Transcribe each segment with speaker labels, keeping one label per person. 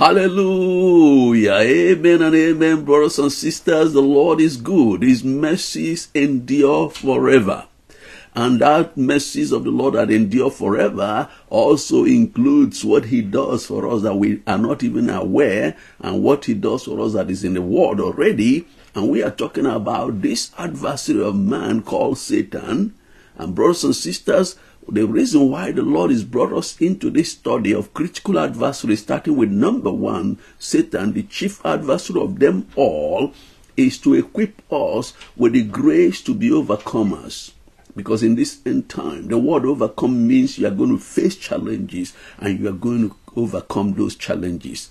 Speaker 1: Hallelujah. Amen and amen, brothers and sisters. The Lord is good. His mercies endure forever. And that mercies of the Lord that endure forever also includes what He does for us that we are not even aware, and what He does for us that is in the world already. And we are talking about this adversary of man called Satan. And brothers and sisters, the reason why the Lord has brought us into this study of critical adversary, starting with number one, Satan, the chief adversary of them all, is to equip us with the grace to be overcomers. Because in this end time, the word overcome means you are going to face challenges and you are going to overcome those challenges.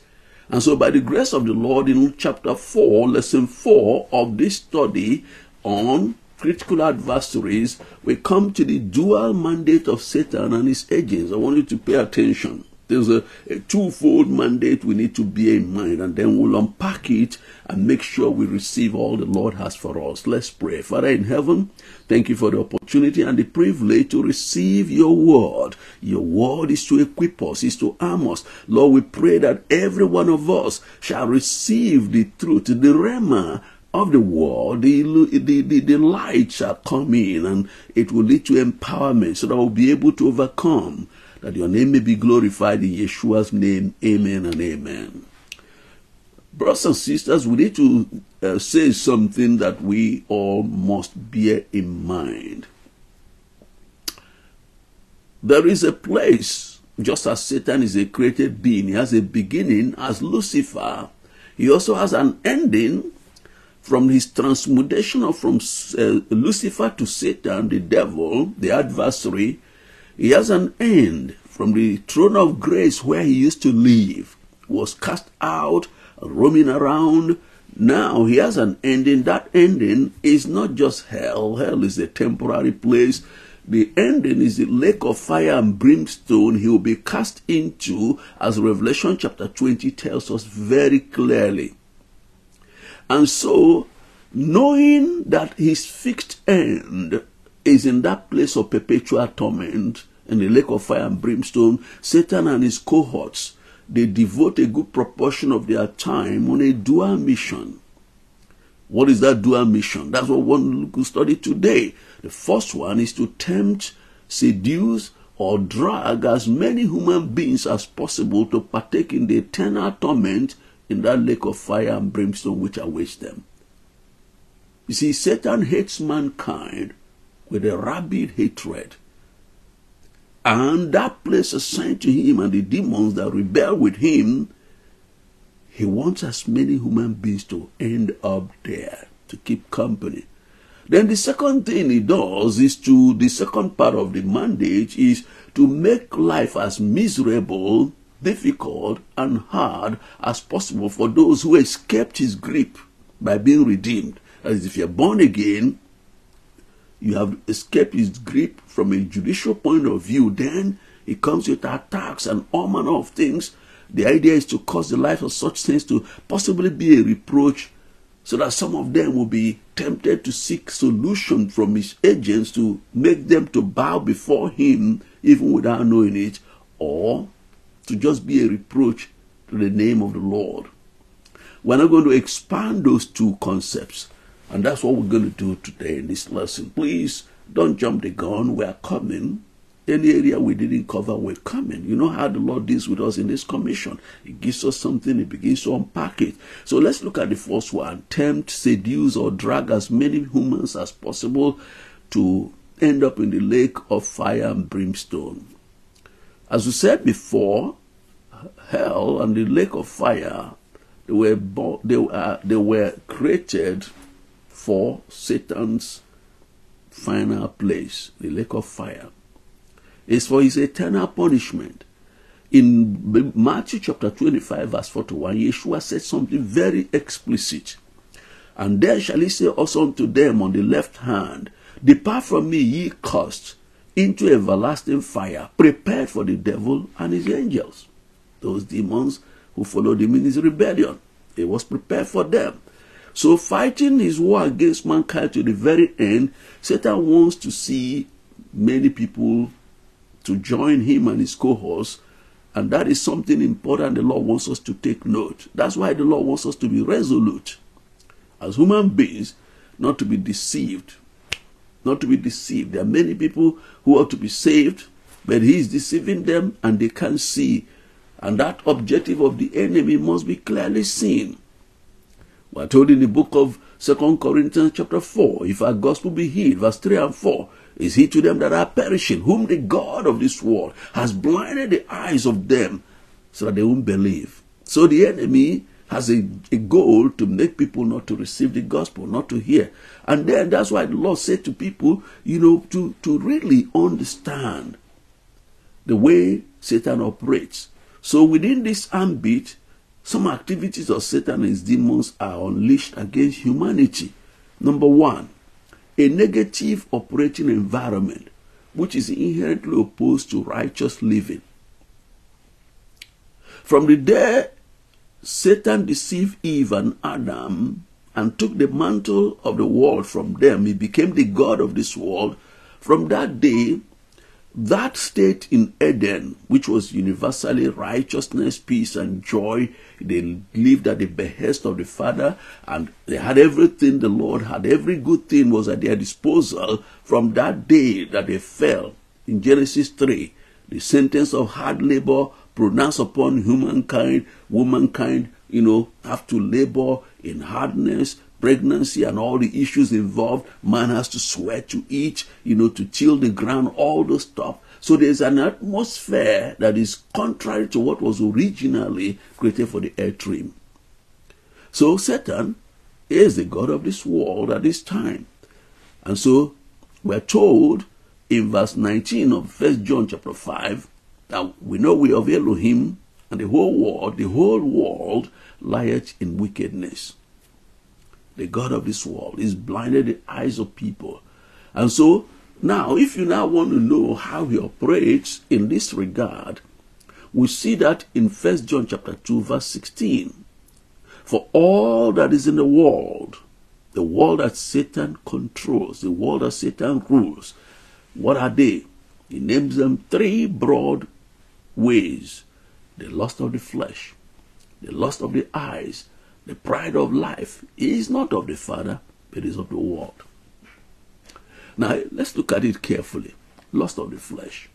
Speaker 1: And so, by the grace of the Lord, in chapter 4, lesson 4 of this study on critical adversaries, we come to the dual mandate of Satan and his agents. I want you to pay attention. There's a, a, twofold mandate we need to bear in mind, and then we'll unpack it and make sure we receive all the Lord has for us. Let's pray. Father in heaven, thank you for the opportunity and the privilege to receive your word. Your word is to equip us, is to arm us. Lord, we pray that every one of us shall receive the truth, the rhema of the world, the, the, the, the light shall come in and it will lead to empowerment so that we'll be able to overcome that your name may be glorified in Yeshua's name. Amen and amen. Brothers and sisters, we need to uh, say something that we all must bear in mind. There is a place, just as Satan is a created being, he has a beginning as Lucifer. He also has an ending from his transmutation of from uh, Lucifer to Satan, the devil, the adversary he has an end from the throne of grace where he used to live, was cast out, roaming around. Now he has an ending. That ending is not just hell. Hell is a temporary place. The ending is the lake of fire and brimstone he will be cast into, as Revelation chapter 20 tells us very clearly. And so, knowing that his fixed end is in that place of perpetual torment, in the lake of fire and brimstone, Satan and his cohorts, they devote a good proportion of their time on a dual mission. What is that dual mission? That's what want to study today. The first one is to tempt, seduce, or drag as many human beings as possible to partake in the eternal torment in that lake of fire and brimstone which awaits them. You see, Satan hates mankind with a rabid hatred. And that place assigned to him and the demons that rebel with him, he wants as many human beings to end up there, to keep company. Then the second thing he does is to, the second part of the mandate is to make life as miserable, difficult, and hard as possible for those who escaped his grip by being redeemed. As if you're born again, you have escaped his grip from a judicial point of view, then he comes with attacks and all manner of things. The idea is to cause the life of such things to possibly be a reproach so that some of them will be tempted to seek solution from his agents to make them to bow before him even without knowing it or to just be a reproach to the name of the Lord. We're not going to expand those two concepts and that's what we're going to do today in this lesson. Please don't jump the gun. We're coming. Any area we didn't cover, we're coming. You know how the Lord deals with us in this commission. He gives us something, He begins to unpack it. So let's look at the first one tempt, seduce, or drag as many humans as possible to end up in the lake of fire and brimstone. As we said before, hell and the lake of fire they were they were, they were created for Satan's final place, the lake of fire, is for his eternal punishment. In Matthew chapter 25, verse 41, Yeshua said something very explicit. And there shall he say also unto them on the left hand, Depart from me, ye cursed, into everlasting fire, prepared for the devil and his angels. Those demons who followed him in his rebellion. It was prepared for them. So, fighting his war against mankind to the very end, Satan wants to see many people to join him and his cohorts And that is something important the Lord wants us to take note. That's why the Lord wants us to be resolute as human beings, not to be deceived. Not to be deceived. There are many people who ought to be saved, but He is deceiving them and they can't see. And that objective of the enemy must be clearly seen. We are told in the book of Second Corinthians chapter 4, if our gospel be hid, verse 3 and 4, is he to them that are perishing, whom the God of this world has blinded the eyes of them so that they won't believe. So the enemy has a, a goal to make people not to receive the gospel, not to hear. And then that's why the Lord said to people, you know, to, to really understand the way Satan operates. So within this ambit, some activities of Satan and his demons are unleashed against humanity. Number one, a negative operating environment which is inherently opposed to righteous living. From the day Satan deceived Eve and Adam and took the mantle of the world from them, he became the God of this world. From that day, that state in Eden, which was universally righteousness, peace, and joy, they lived at the behest of the Father, and they had everything the Lord had. Every good thing was at their disposal from that day that they fell. In Genesis 3, the sentence of hard labor pronounced upon humankind, womankind, you know, have to labor in hardness, pregnancy and all the issues involved. Man has to sweat to eat, you know, to till the ground, all those stuff. So there's an atmosphere that is contrary to what was originally created for the earth realm. So Satan is the God of this world at this time. And so we're told in verse 19 of First John chapter 5 that we know we of Elohim and the whole world, the whole world lieth in wickedness the God of this world. He's blinded the eyes of people. And so now, if you now want to know how he operates in this regard, we see that in First John chapter 2, verse 16. For all that is in the world, the world that Satan controls, the world that Satan rules, what are they? He names them three broad ways the lust of the flesh, the lust of the eyes, the pride of life is not of the Father, but is of the world. Now, let's look at it carefully. Lust of the flesh.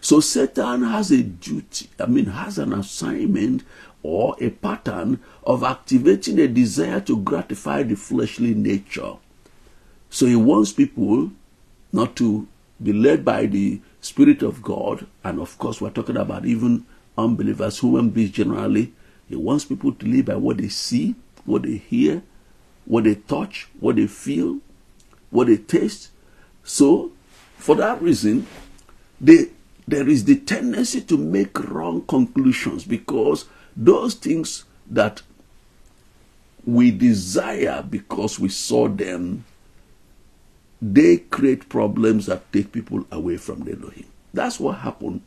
Speaker 1: So Satan has a duty, I mean, has an assignment or a pattern of activating a desire to gratify the fleshly nature. So he wants people not to be led by the Spirit of God, and of course, we're talking about even unbelievers, human beings generally, he wants people to live by what they see, what they hear, what they touch, what they feel, what they taste. So, for that reason, they, there is the tendency to make wrong conclusions because those things that we desire because we saw them, they create problems that take people away from the Elohim. That's what happened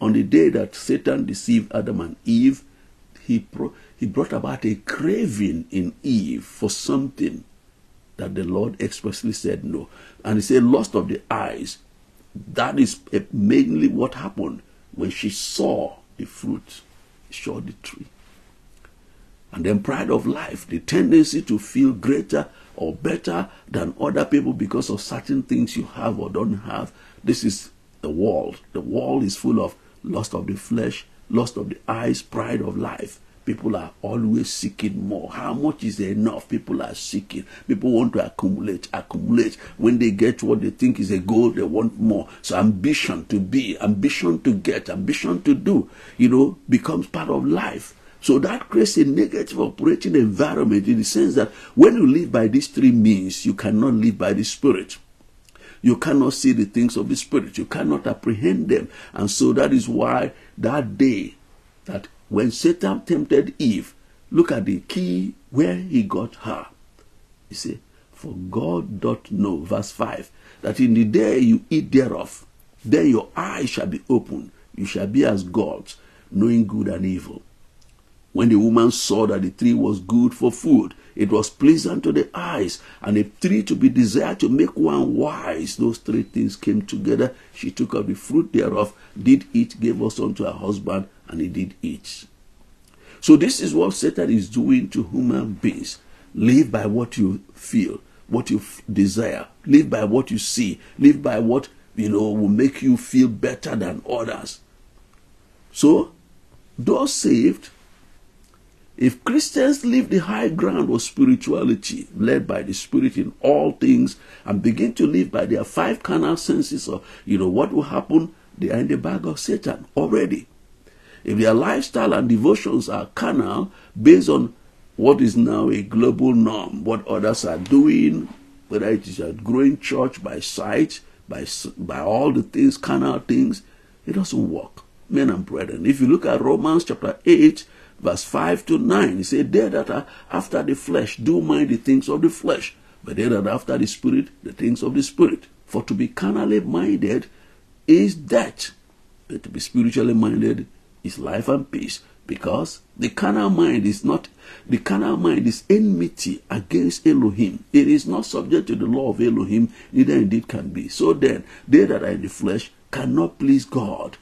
Speaker 1: on the day that Satan deceived Adam and Eve he, pro- he brought about a craving in Eve for something that the Lord expressly said no. And he said, lust of the eyes. That is mainly what happened when she saw the fruit, saw the tree. And then pride of life, the tendency to feel greater or better than other people because of certain things you have or don't have. This is the world. The world is full of lust of the flesh, lust of the eyes, pride of life. People are always seeking more. How much is enough? People are seeking. People want to accumulate, accumulate. When they get what they think is a goal, they want more. So ambition to be, ambition to get, ambition to do, you know, becomes part of life. So that creates a negative operating environment in the sense that when you live by these three means, you cannot live by the Spirit. You cannot see the things of the Spirit. You cannot apprehend them. And so that is why that day that when Satan tempted Eve, look at the key where he got her. He said, For God doth know, verse 5, that in the day you eat thereof, then your eyes shall be opened. You shall be as gods, knowing good and evil. When the woman saw that the tree was good for food, it was pleasant to the eyes, and a tree to be desired to make one wise. Those three things came together. She took of the fruit thereof, did eat, gave us unto her husband, and he did eat. So this is what Satan is doing to human beings. Live by what you feel, what you desire. Live by what you see. Live by what you know will make you feel better than others. So, those saved if Christians leave the high ground of spirituality, led by the Spirit in all things, and begin to live by their five carnal senses, or you know what will happen? They are in the bag of Satan already. If their lifestyle and devotions are carnal, based on what is now a global norm, what others are doing, whether it is a growing church by sight, by by all the things, carnal things, it doesn't work. Men and brethren, if you look at Romans chapter 8, verse 5 to 9. He said, They that are after the flesh do mind the things of the flesh, but they that are after the spirit, the things of the spirit. For to be carnally minded is death, but to be spiritually minded is life and peace. Because the carnal mind is not, the carnal mind is enmity against Elohim. It is not subject to the law of Elohim, neither indeed can be. So then, they that are in the flesh cannot please God.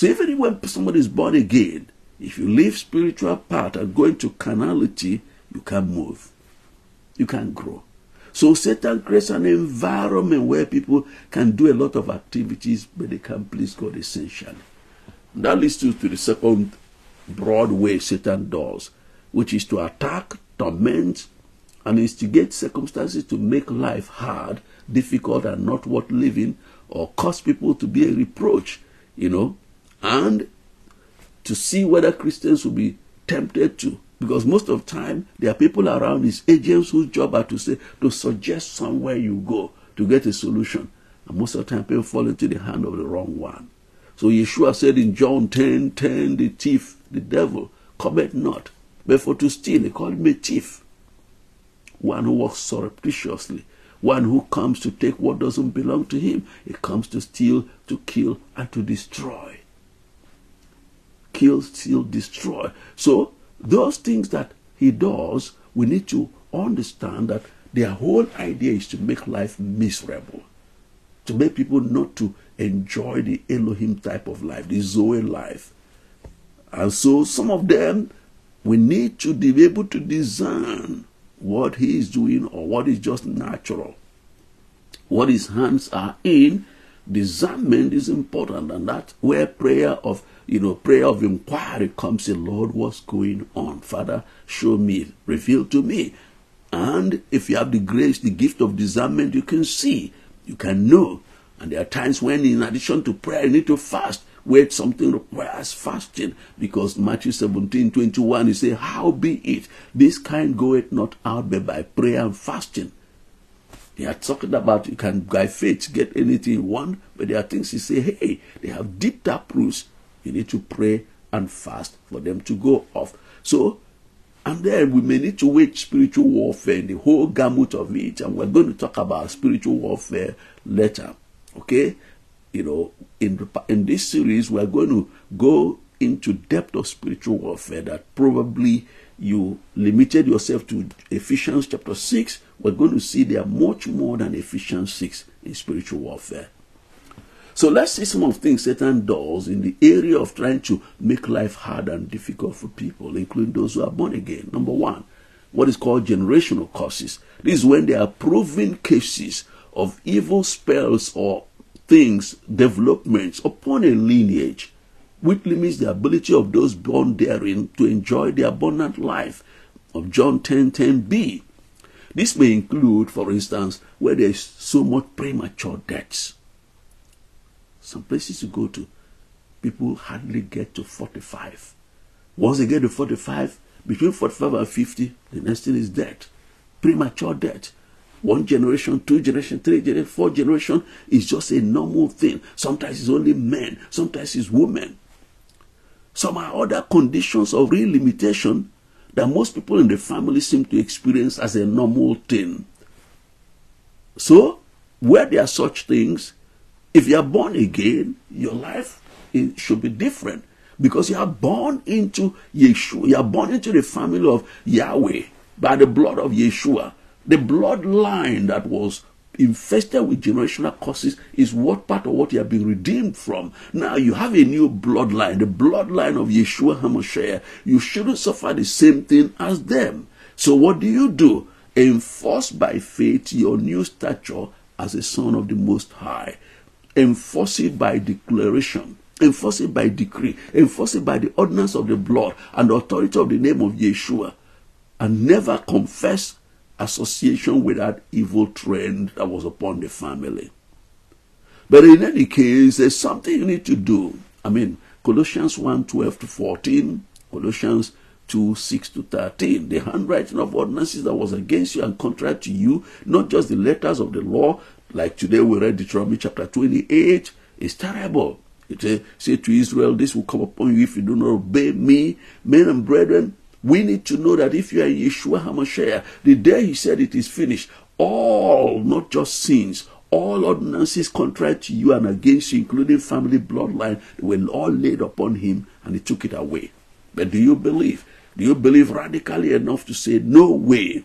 Speaker 1: So even when somebody is born again, if you leave spiritual part and go into carnality, you can't move. You can't grow. So Satan creates an environment where people can do a lot of activities, but they can't please God essentially. That leads you to the second broad way Satan does, which is to attack, torment, and instigate circumstances to make life hard, difficult, and not worth living, or cause people to be a reproach, you know, and to see whether Christians will be tempted to. Because most of the time, there are people around these agents whose job are to say, to suggest somewhere you go to get a solution. And most of the time, people fall into the hand of the wrong one. So Yeshua said in John 10 10, the thief, the devil, cometh not, but for to steal. He called him a thief. One who walks surreptitiously. One who comes to take what doesn't belong to him. He comes to steal, to kill, and to destroy kill, steal, destroy. So those things that he does, we need to understand that their whole idea is to make life miserable, to make people not to enjoy the Elohim type of life, the Zoe life. And so some of them, we need to be able to discern what he is doing or what is just natural. What his hands are in, discernment is important, and that's where prayer of you know, prayer of inquiry comes in, Lord, what's going on? Father, show me, reveal to me. And if you have the grace, the gift of discernment, you can see, you can know. And there are times when, in addition to prayer, you need to fast, where something requires fasting. Because Matthew 17 21, he says, How be it? This kind goeth not out but by prayer and fasting. They are talking about you can by faith get anything you want, but there are things he say, hey, they have deep roots you need to pray and fast for them to go off. So, and then we may need to wage spiritual warfare in the whole gamut of it. And we're going to talk about spiritual warfare later. Okay? You know, in, in this series, we're going to go into depth of spiritual warfare that probably you limited yourself to Ephesians chapter 6. We're going to see there are much more than Ephesians 6 in spiritual warfare. So let's see some of things Satan does in the area of trying to make life hard and difficult for people, including those who are born again. Number one, what is called generational curses. This is when there are proven cases of evil spells or things, developments upon a lineage, which limits the ability of those born therein to enjoy the abundant life of John 10 10b. This may include, for instance, where there is so much premature deaths some places you go to, people hardly get to 45. Once they get to 45, between 45 and 50, the next thing is death. Premature death. One generation, two generation, three generation, four generation is just a normal thing. Sometimes it's only men, sometimes it's women. Some are other conditions of real limitation that most people in the family seem to experience as a normal thing. So, where there are such things, if you are born again, your life should be different. because you are born into Yeshua. You are born into the family of Yahweh by the blood of Yeshua. The bloodline that was infested with generational curses is what part of what you have been redeemed from. Now you have a new bloodline, the bloodline of Yeshua HaMashiach. You shouldn't suffer the same thing as them. So what do you do? Enforce by faith your new stature as a son of the Most High. Enforce it by declaration. Enforce it by decree. Enforce it by the ordinance of the blood and the authority of the name of Yeshua. And never confess association with that evil trend that was upon the family. But in any case, there's something you need to do. I mean, Colossians 1 12 to 14, Colossians 2 6 to 13. The handwriting of ordinances that was against you and contrary to you, not just the letters of the law, like today we read Deuteronomy chapter 28, It's terrible. It says, say to Israel, this will come upon you if you do not obey me. Men and brethren, we need to know that if you are Yeshua HaMashiach, the day he said it is finished, all, not just sins, all ordinances contrary to you and against you, including family bloodline, were all laid upon him and he took it away. But do you believe? Do you believe radically enough to say, no way?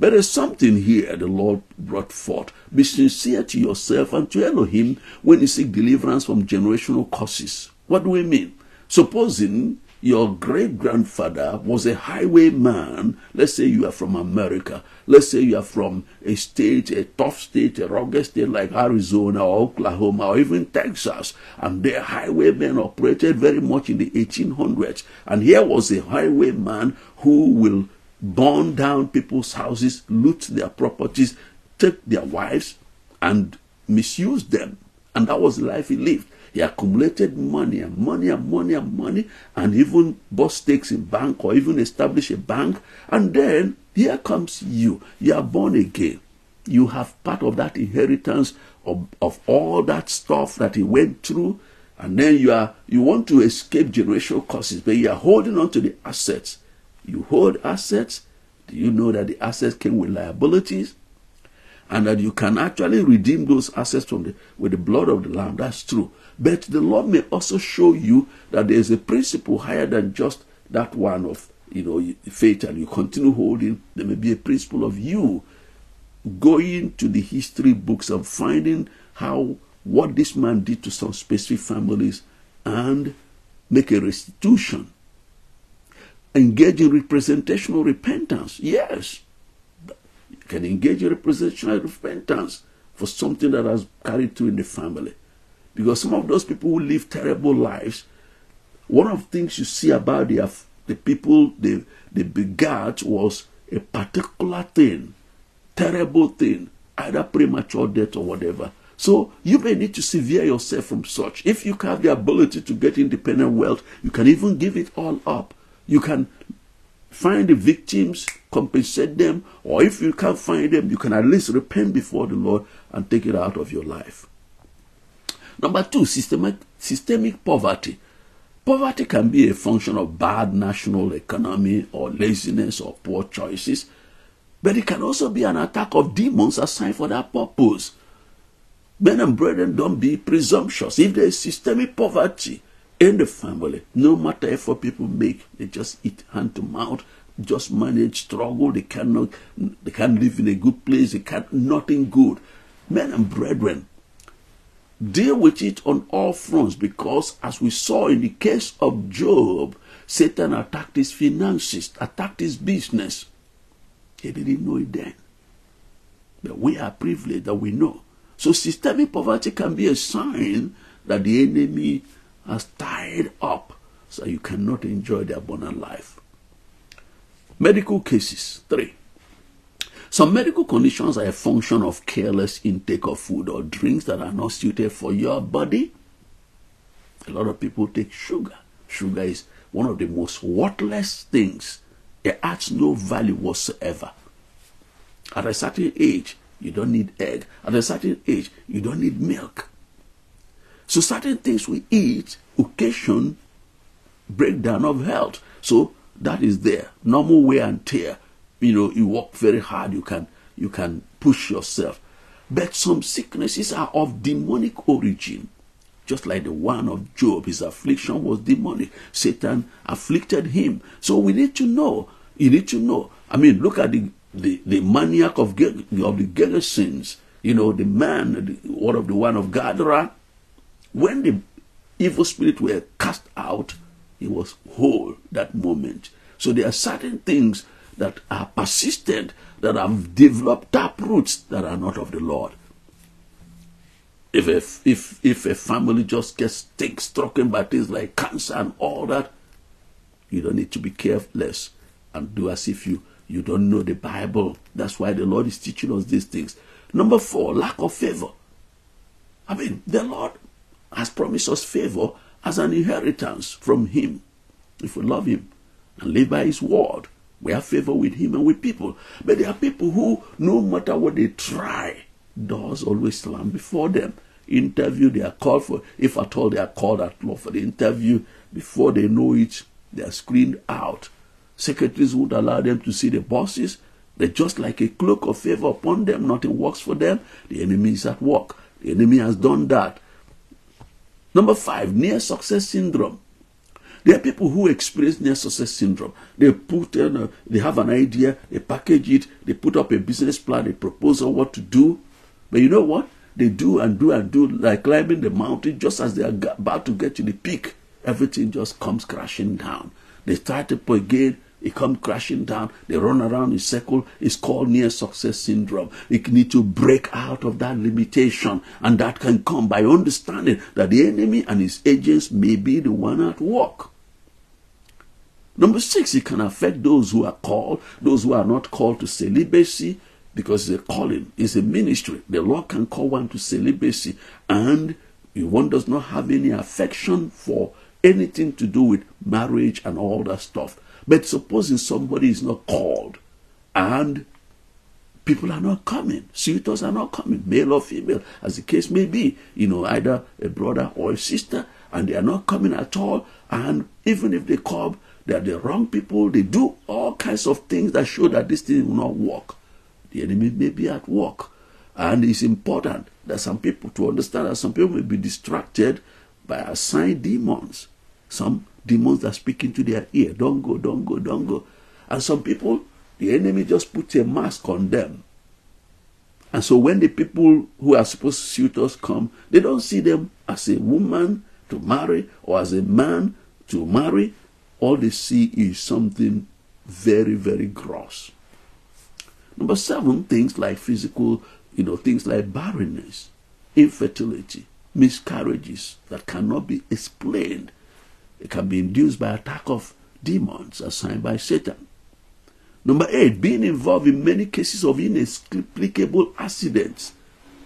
Speaker 1: But there's something here the Lord brought forth. Be sincere to yourself and to Elohim when you seek deliverance from generational curses. What do we mean? Supposing your great grandfather was a highwayman. Let's say you are from America. Let's say you are from a state, a tough state, a rugged state like Arizona or Oklahoma or even Texas. And their highwaymen operated very much in the 1800s. And here was a highwayman who will burn down people's houses, loot their properties, take their wives, and misuse them. And that was the life he lived. He accumulated money and money and money and money and even bought stakes in bank or even established a bank. And then here comes you. You are born again. You have part of that inheritance of, of all that stuff that he went through. And then you are you want to escape generational curses, but you are holding on to the assets. You hold assets. Do you know that the assets came with liabilities? And that you can actually redeem those assets from the with the blood of the Lamb. That's true. But the Lord may also show you that there is a principle higher than just that one of you know faith, and you continue holding. There may be a principle of you going to the history books and finding how what this man did to some specific families and make a restitution. Engage in representational repentance. Yes. You can engage in representational repentance for something that has carried through in the family. Because some of those people who live terrible lives, one of the things you see about the, the people they, they begat was a particular thing, terrible thing, either premature death or whatever. So you may need to sever yourself from such. If you have the ability to get independent wealth, you can even give it all up. You can find the victims, compensate them, or if you can't find them, you can at least repent before the Lord and take it out of your life. Number two, systemic, systemic poverty. Poverty can be a function of bad national economy or laziness or poor choices, but it can also be an attack of demons assigned for that purpose. Men and brethren, don't be presumptuous. If there is systemic poverty in the family, no matter effort people make, they just eat hand to mouth, just manage, struggle. They cannot, they can't live in a good place. They can't, nothing good. Men and brethren, deal with it on all fronts because, as we saw in the case of Job, Satan attacked his finances, attacked his business. He didn't know it then. But we are privileged that we know. So, systemic poverty can be a sign that the enemy has tied up so you cannot enjoy the abundant life. Medical cases, three. Some medical conditions are a function of careless intake of food or drinks that are not suited for your body. A lot of people take sugar. Sugar is one of the most worthless things. It adds no value whatsoever. At a certain age, you don't need egg. At a certain age, you don't need milk. So certain things we eat occasion breakdown of health. So that is there. Normal wear and tear you know you work very hard you can you can push yourself but some sicknesses are of demonic origin just like the one of Job. His affliction was demonic. Satan afflicted him. So we need to know. You need to know. I mean, look at the the, the maniac of, of the Gergesenes, you know, the man, the, one of the one of Gadara, when the evil spirit were cast out, he was whole that moment. So there are certain things that are persistent, that have developed tap roots that are not of the Lord. If a, if, if a family just gets stricken by things like cancer and all that, you don't need to be careless and do as if you, you don't know the Bible. That's why the Lord is teaching us these things. Number four, lack of favor. I mean, the Lord has promised us favor as an inheritance from Him if we love Him and live by His word. We have favor with Him and with people. But there are people who, no matter what they try, doors always slam before them. Interview, they are called for, if at all they are called at law for the interview, before they know it, they are screened out. Secretaries would allow them to see the bosses. They're just like a cloak of favor upon them. Nothing works for them. The enemy is at work. The enemy has done that. Number five, near success syndrome. There are people who experience near success syndrome. They put in, they have an idea, they package it, they put up a business plan, a proposal, what to do. But you know what? They do and do and do, like climbing the mountain, just as they are about to get to the peak, everything just comes crashing down. They start up again, it comes crashing down. They run around in circle. It's called near success syndrome. You need to break out of that limitation. And that can come by understanding that the enemy and his agents may be the one at work. Number six, it can affect those who are called, those who are not called to celibacy, because it's a calling, it's a ministry. The Lord can call one to celibacy, and if one does not have any affection for anything to do with marriage and all that stuff. But supposing somebody is not called and people are not coming, suitors are not coming, male or female, as the case may be, you know, either a brother or a sister, and they are not coming at all. And even if they come, they are the wrong people, they do all kinds of things that show that this thing will not work. The enemy may be at work. And it's important that some people to understand that some people may be distracted by assigned demons. Some demons that speak into their ear. Don't go, don't go, don't go. And some people, the enemy just puts a mask on them. And so when the people who are supposed to suit us come, they don't see them as a woman to marry or as a man to marry. All they see is something very, very gross. Number seven, things like physical, you know, things like barrenness, infertility, miscarriages that cannot be explained it can be induced by attack of demons assigned by Satan. Number eight, being involved in many cases of inexplicable accidents.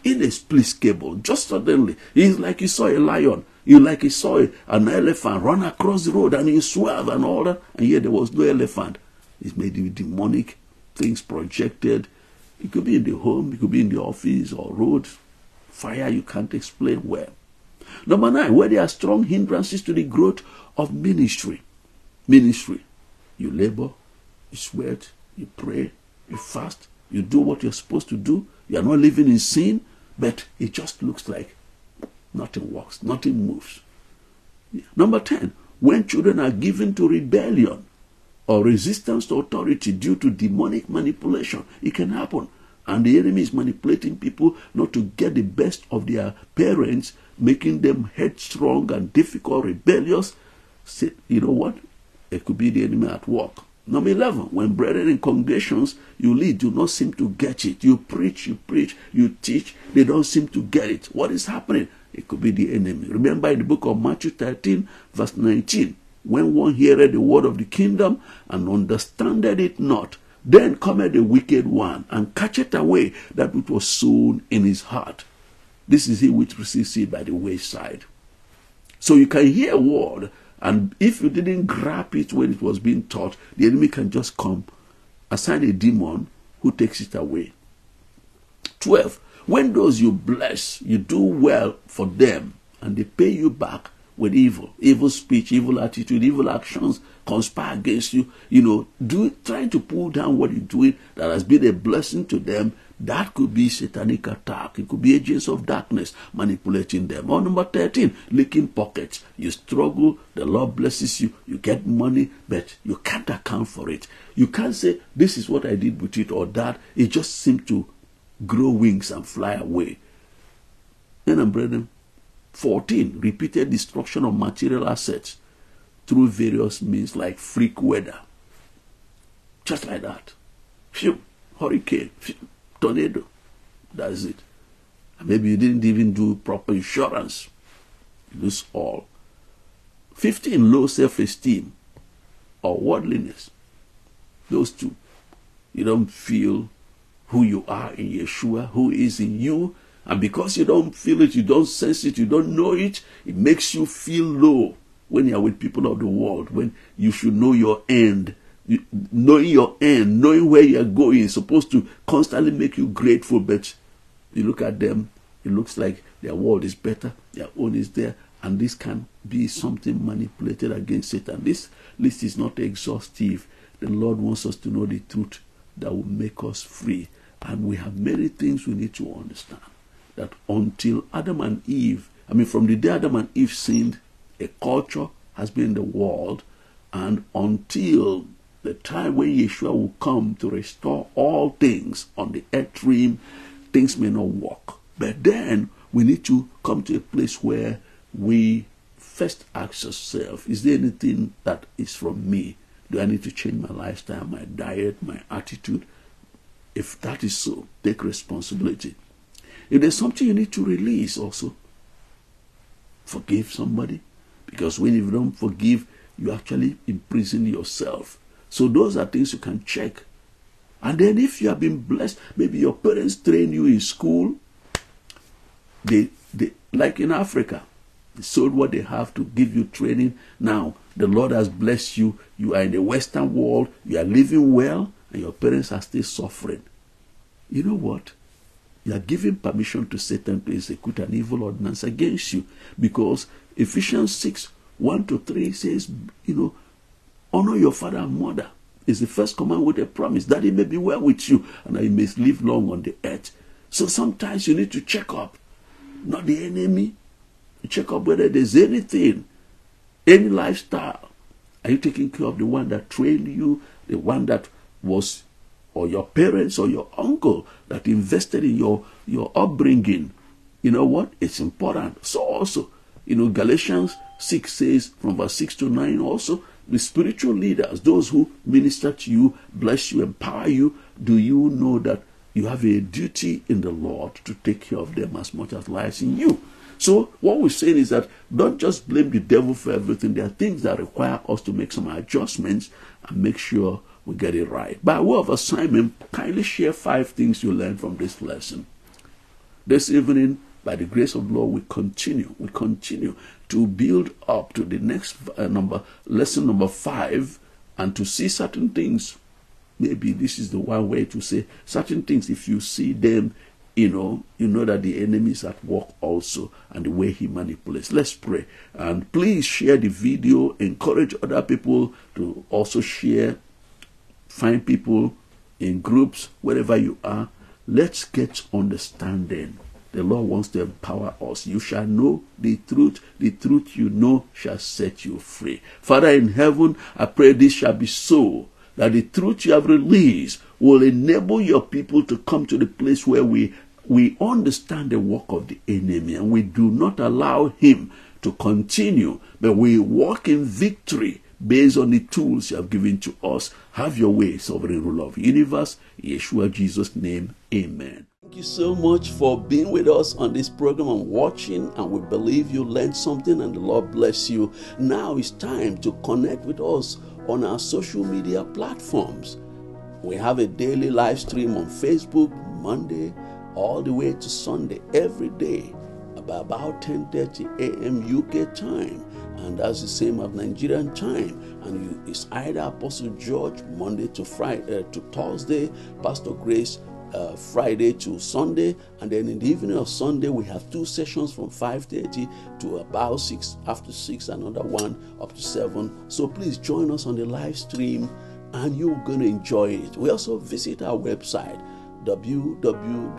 Speaker 1: Inexplicable, just suddenly. It's like you saw a lion, you like you saw an elephant run across the road and you swerve and all that, and yet there was no elephant. It's maybe demonic things projected. It could be in the home, it could be in the office or road. Fire you can't explain where. Number nine, where there are strong hindrances to the growth of ministry. Ministry. You labor, you sweat, you pray, you fast, you do what you're supposed to do. You are not living in sin, but it just looks like nothing works, nothing moves. Number 10, when children are given to rebellion or resistance to authority due to demonic manipulation, it can happen. And the enemy is manipulating people not to get the best of their parents, making them headstrong and difficult, rebellious, Say, you know what? It could be the enemy at work. Number 11, when brethren in congregations you lead do not seem to get it. You preach, you preach, you teach, they don't seem to get it. What is happening? It could be the enemy. Remember in the book of Matthew 13, verse 19, when one heareth the word of the kingdom and understandeth it not, then cometh the wicked one and catcheth away that which was sown in his heart. This is he which receives seed by the wayside. So you can hear a word and if you didn't grab it when it was being taught, the enemy can just come, assign a demon who takes it away. 12. When those you bless, you do well for them, and they pay you back with evil, evil speech, evil attitude, evil actions, conspire against you, you know, do trying to pull down what you're doing that has been a blessing to them, That could be satanic attack. It could be agents of darkness manipulating them. Or number 13, leaking pockets. You struggle, the Lord blesses you, you get money, but you can't account for it. You can't say, this is what I did with it or that. It just seemed to grow wings and fly away. Then, and brethren, 14, repeated destruction of material assets through various means like freak weather. Just like that. Phew, hurricane, phew, tornado. That's it. And maybe you didn't even do proper insurance. You lose all. 15, low self esteem or worldliness. Those two. You don't feel who you are in Yeshua, who is in you. And because you don't feel it, you don't sense it, you don't know it, it makes you feel low when you are with people of the world, when you should know your end. You, knowing your end, knowing where you are going is supposed to constantly make you grateful, but you look at them, it looks like their world is better, their own is there, and this can be something manipulated against Satan. This list is not exhaustive. The Lord wants us to know the truth that will make us free. And we have many things we need to understand. That until Adam and Eve, I mean, from the day Adam and Eve sinned, a culture has been in the world, and until the time when Yeshua will come to restore all things on the earth realm, things may not work. But then we need to come to a place where we first ask ourselves, is there anything that is from me? Do I need to change my lifestyle, my diet, my attitude? If that is so, take responsibility. If there's something you need to release also, forgive somebody. Because when you don't forgive, you actually imprison yourself. So those are things you can check. And then if you have been blessed, maybe your parents train you in school. They, they like in Africa, they sold what they have to give you training. Now the Lord has blessed you. You are in the Western world. You are living well, and your parents are still suffering. You know what? You are giving permission to Satan to execute an evil ordinance against you because Ephesians 6 1 to 3 says, you know, honor your father and mother is the first command with a promise that it may be well with you and that you may live long on the earth. So sometimes you need to check up, not the enemy, check up whether there's anything, any lifestyle. Are you taking care of the one that trained you, the one that was, or your parents or your uncle that invested in your, your upbringing? You know what? It's important. So also, you know, Galatians 6 says from verse 6 to 9 also, the spiritual leaders, those who minister to you, bless you, empower you, do you know that you have a duty in the Lord to take care of them as much as lies in you? So what we're saying is that don't just blame the devil for everything. There are things that require us to make some adjustments and make sure we get it right. By way of assignment, kindly share five things you learned from this lesson. This evening, by the grace of the Lord, we continue, we continue to build up to the next uh, number, lesson number five, and to see certain things. Maybe this is the one way to say certain things. If you see them, you know, you know that the enemy is at work also, and the way he manipulates. Let's pray. And please share the video, encourage other people to also share, find people in groups, wherever you are. Let's get understanding the Lord wants to empower us. You shall know the truth. The truth you know shall set you free. Father in heaven, I pray this shall be so that the truth you have released will enable your people to come to the place where we we understand the work of the enemy and we do not allow him to continue, but we walk in victory based on the tools you have given to us. Have your way, sovereign ruler of universe. Yeshua Jesus' name. Amen. Thank you so much for being with us on this program and watching. And we believe you learned something and the Lord bless you. Now it's time to connect with us on our social media platforms. We have a daily live stream on Facebook, Monday, all the way to Sunday, every day, about 10:30 a.m. UK time, and that's the same as Nigerian time. And it's either Apostle George Monday to Friday uh, to Thursday, Pastor Grace uh, Friday to Sunday, and then in the evening of Sunday we have two sessions from 5:30 to about six after six, another one up to seven. So please join us on the live stream, and you're going to enjoy it. We also visit our website www.gsom.ac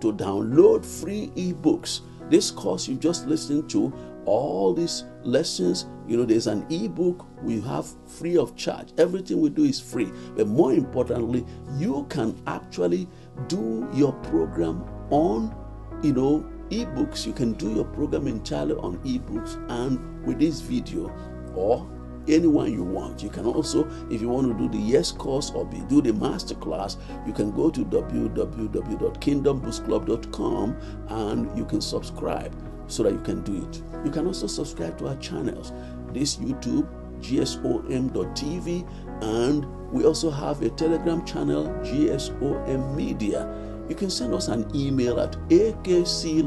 Speaker 1: to download free ebooks. This course you just listened to, all these lessons, you know, there's an ebook we have free of charge. Everything we do is free. But more importantly, you can actually do your program on, you know, ebooks. You can do your program entirely on ebooks and with this video or anyone you want. You can also, if you want to do the yes course or be, do the master class, you can go to www.kingdomboostclub.com and you can subscribe so that you can do it. You can also subscribe to our channels. This YouTube, gsom.tv, and we also have a Telegram channel, GSOM Media. You can send us an email at akclife.tv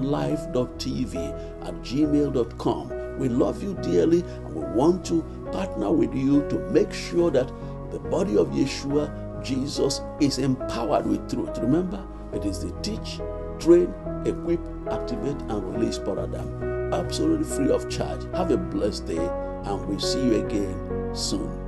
Speaker 1: at gmail.com. We love you dearly and we want to partner with you to make sure that the body of Yeshua, Jesus, is empowered with truth. Remember, it is the teach, train, equip, activate, and release paradigm. Absolutely free of charge. Have a blessed day, and we'll see you again soon.